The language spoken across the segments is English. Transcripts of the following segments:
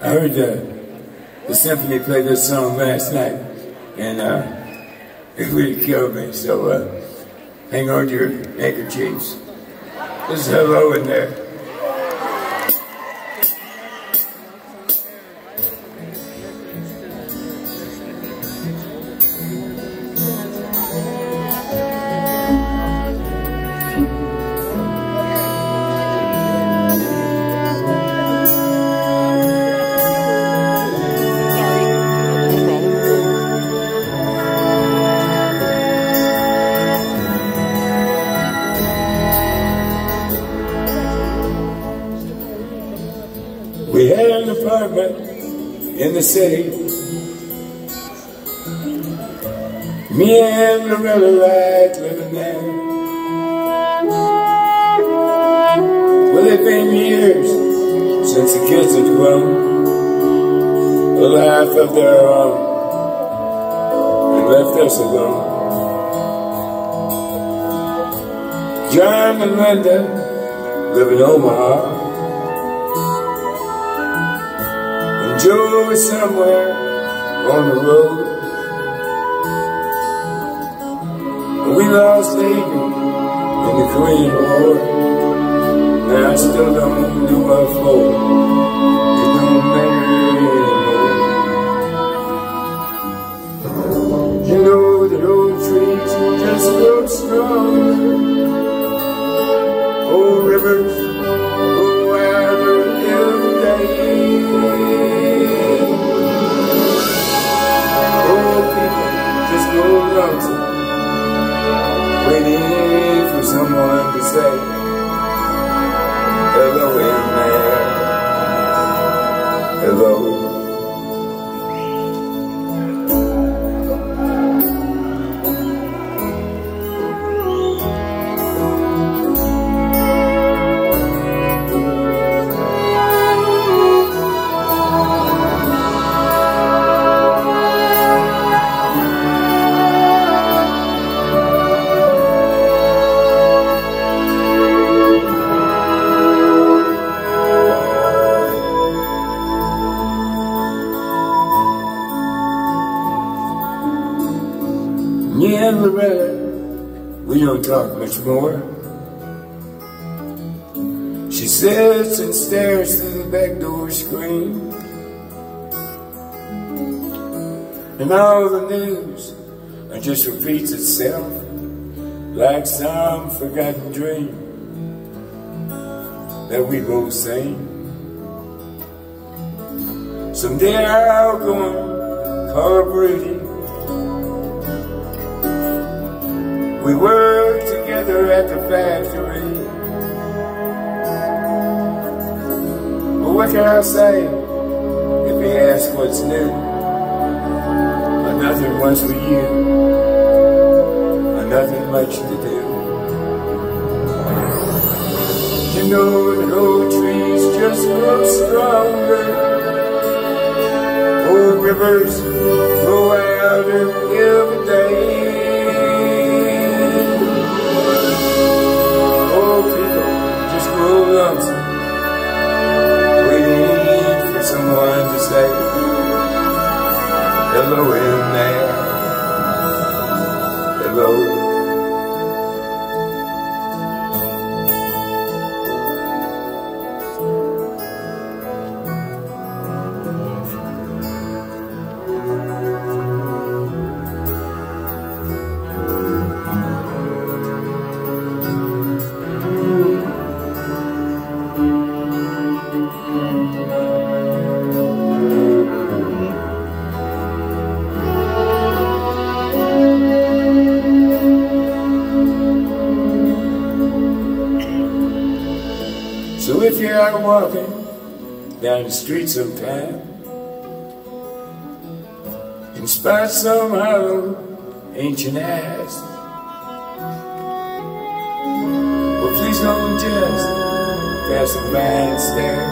I heard the, the symphony play this song last night, and uh, it really killed me. So uh, hang on to your handkerchiefs. There's hello in there. In the city. Me and Loretta Wright living there. Well, it's been years since the kids had grown a life of their own and left us alone. John and Linda live in Omaha. Joe is somewhere on the road. We lost Adrian in the Korean War. And I still don't know what for. Say Me and we don't talk much more. She sits and stares through the back door screen. And all the news just repeats itself like some forgotten dream that we both sing. Someday I'll go on carbureting We work together at the factory. But what can I say if he asks what's new? Nothing much for you, and nothing much to do. You know that old trees just grow stronger. Old rivers grow hello in You're out walking down the street sometime and spot some hollow ancient ass, well please don't just pass a by and stare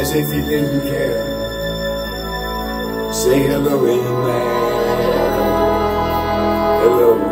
as if you didn't care. Say hello in there, hello.